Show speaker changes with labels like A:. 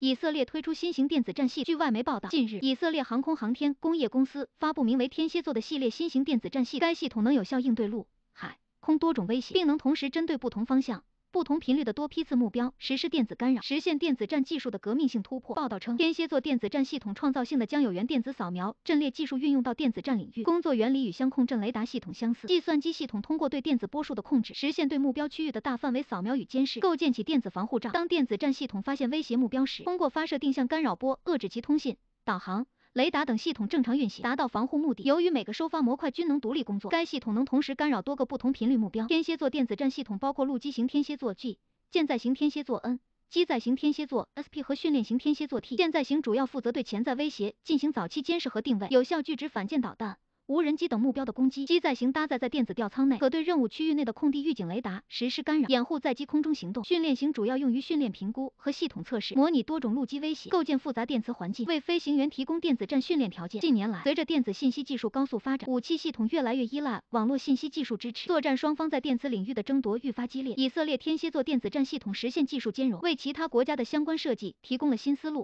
A: 以色列推出新型电子战系。据外媒报道，近日，以色列航空航天工业公司发布名为“天蝎座”的系列新型电子战系，该系统能有效应对陆、海、空多种威胁，并能同时针对不同方向。不同频率的多批次目标实施电子干扰，实现电子战技术的革命性突破。报道称，天蝎座电子战系统创造性的将有源电子扫描阵列技术运用到电子战领域，工作原理与相控阵雷达系统相似。计算机系统通过对电子波束的控制，实现对目标区域的大范围扫描与监视，构建起电子防护罩。当电子战系统发现威胁目标时，通过发射定向干扰波遏制其通信、导航。雷达等系统正常运行，达到防护目的。由于每个收发模块均能独立工作，该系统能同时干扰多个不同频率目标。天蝎座电子战系统包括陆基型天蝎座 G、舰载型天蝎座 N、机载型天蝎座 SP 和训练型天蝎座 T。舰载型主要负责对潜在威胁进行早期监视和定位，有效拒止反舰导弹。无人机等目标的攻击，机载型搭载在电子吊舱内，可对任务区域内的空地预警雷达实施干扰，掩护载机空中行动。训练型主要用于训练评估和系统测试，模拟多种陆基威胁，构建复杂电磁环境，为飞行员提供电子战训练条件。近年来，随着电子信息技术高速发展，武器系统越来越依赖网络信息技术支持，作战双方在电磁领域的争夺愈发激烈。以色列天蝎座电子战系统实现技术兼容，为其他国家的相关设计提供了新思路。